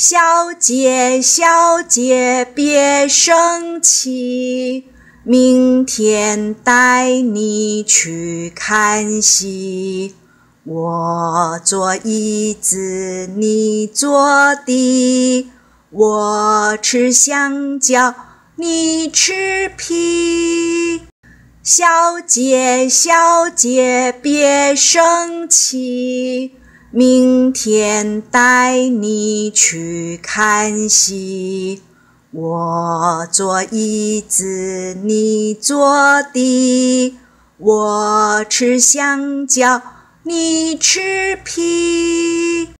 小姐，小姐，别生气，明天带你去看戏。我坐椅子，你坐地，我吃香蕉，你吃皮。小姐，小姐，别生气。明天带你去看戏，我坐椅子，你坐地，我吃香蕉，你吃皮。